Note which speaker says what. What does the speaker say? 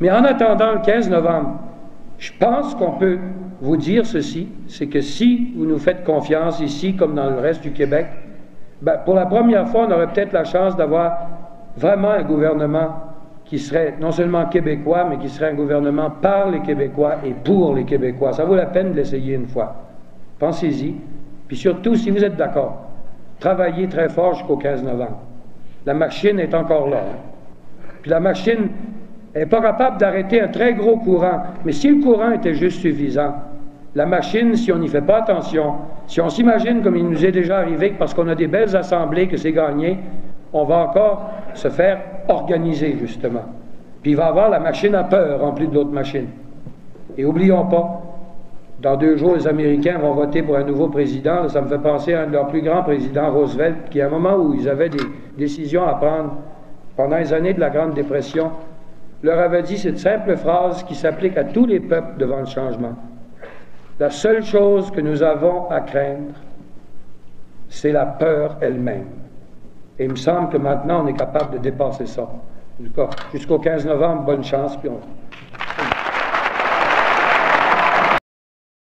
Speaker 1: Mais en attendant le 15 novembre, je pense qu'on peut vous dire ceci, c'est que si vous nous faites confiance ici, comme dans le reste du Québec, ben, pour la première fois, on aurait peut-être la chance d'avoir vraiment un gouvernement qui serait non seulement québécois, mais qui serait un gouvernement par les Québécois et pour les Québécois. Ça vaut la peine de l'essayer une fois. Pensez-y. Puis surtout, si vous êtes d'accord, travaillez très fort jusqu'au 15 novembre. La machine est encore là. Hein. Puis la machine n'est pas capable d'arrêter un très gros courant. Mais si le courant était juste suffisant, la machine, si on n'y fait pas attention, si on s'imagine comme il nous est déjà arrivé que parce qu'on a des belles assemblées que c'est gagné, on va encore se faire organiser, justement. Puis il va avoir la machine à peur remplie d'autres machines. Et oublions pas, dans deux jours, les Américains vont voter pour un nouveau président. Ça me fait penser à un de leurs plus grands présidents, Roosevelt, qui, à un moment où ils avaient des décisions à prendre pendant les années de la Grande Dépression, leur avait dit cette simple phrase qui s'applique à tous les peuples devant le changement. La seule chose que nous avons à craindre, c'est la peur elle-même. Et il me semble que maintenant, on est capable de dépasser ça. Jusqu'au 15 novembre, bonne chance, puis on,